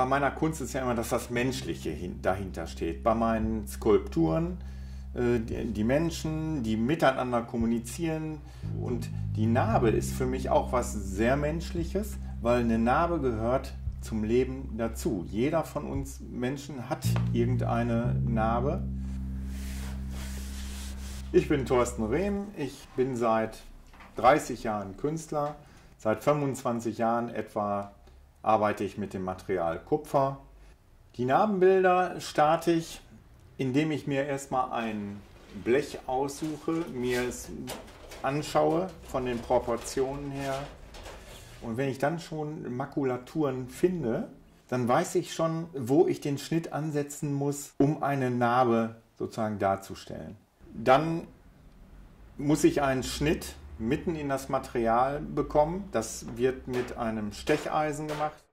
bei meiner Kunst ist ja immer, dass das Menschliche dahinter steht. Bei meinen Skulpturen äh, die Menschen, die miteinander kommunizieren. Und die Narbe ist für mich auch was sehr Menschliches, weil eine Narbe gehört zum Leben dazu. Jeder von uns Menschen hat irgendeine Narbe. Ich bin Thorsten Rehm, ich bin seit 30 Jahren Künstler, seit 25 Jahren etwa arbeite ich mit dem Material Kupfer. Die Narbenbilder starte ich indem ich mir erstmal ein Blech aussuche, mir es anschaue von den Proportionen her. Und wenn ich dann schon Makulaturen finde, dann weiß ich schon, wo ich den Schnitt ansetzen muss, um eine Narbe sozusagen darzustellen. Dann muss ich einen Schnitt mitten in das Material bekommen. Das wird mit einem Stecheisen gemacht.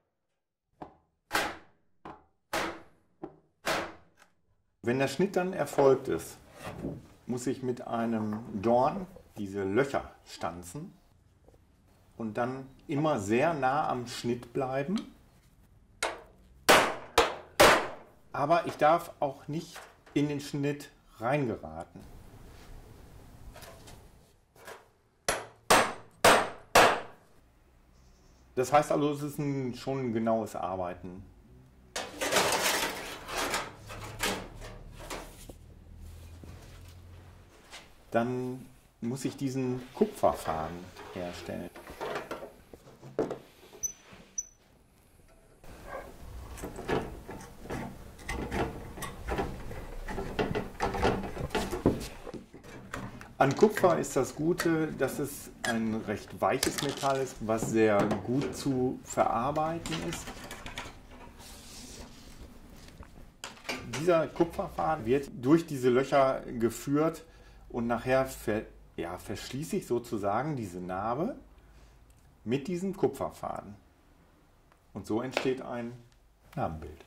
Wenn der Schnitt dann erfolgt ist, muss ich mit einem Dorn diese Löcher stanzen und dann immer sehr nah am Schnitt bleiben. Aber ich darf auch nicht in den Schnitt reingeraten. Das heißt also, es ist ein, schon ein genaues Arbeiten. dann muss ich diesen Kupferfaden herstellen. An Kupfer ist das Gute, dass es ein recht weiches Metall ist, was sehr gut zu verarbeiten ist. Dieser Kupferfaden wird durch diese Löcher geführt und nachher ver, ja, verschließe ich sozusagen diese Narbe mit diesem Kupferfaden. Und so entsteht ein Narbenbild.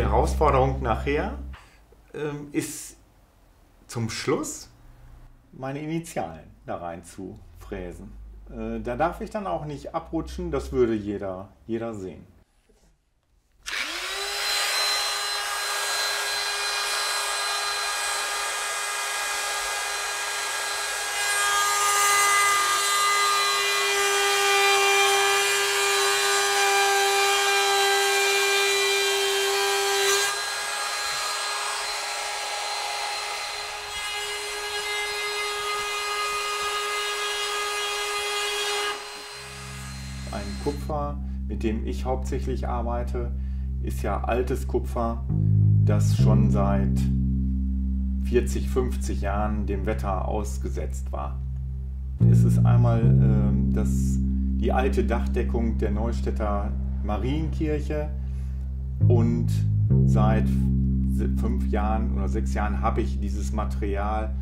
Die Herausforderung nachher ähm, ist zum Schluss meine Initialen da rein zu fräsen. Äh, da darf ich dann auch nicht abrutschen, das würde jeder, jeder sehen. Ein Kupfer, mit dem ich hauptsächlich arbeite, ist ja altes Kupfer, das schon seit 40, 50 Jahren dem Wetter ausgesetzt war. Es ist einmal äh, das, die alte Dachdeckung der Neustädter Marienkirche und seit fünf Jahren oder sechs Jahren habe ich dieses Material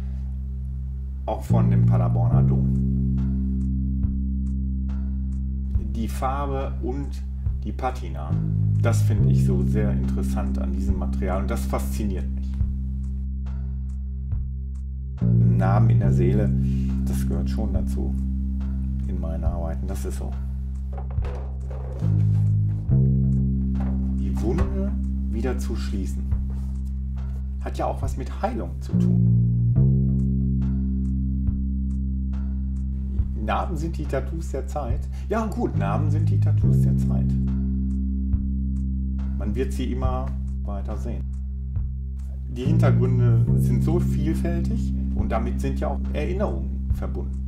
auch von dem Paderborner Dom die Farbe und die Patina. Das finde ich so sehr interessant an diesem Material und das fasziniert mich. Namen in der Seele, das gehört schon dazu in meinen Arbeiten. Das ist so. Die Wunde wieder zu schließen, hat ja auch was mit Heilung zu tun. Narben sind die Tattoos der Zeit. Ja, gut, Narben sind die Tattoos der Zeit. Man wird sie immer weiter sehen. Die Hintergründe sind so vielfältig und damit sind ja auch Erinnerungen verbunden.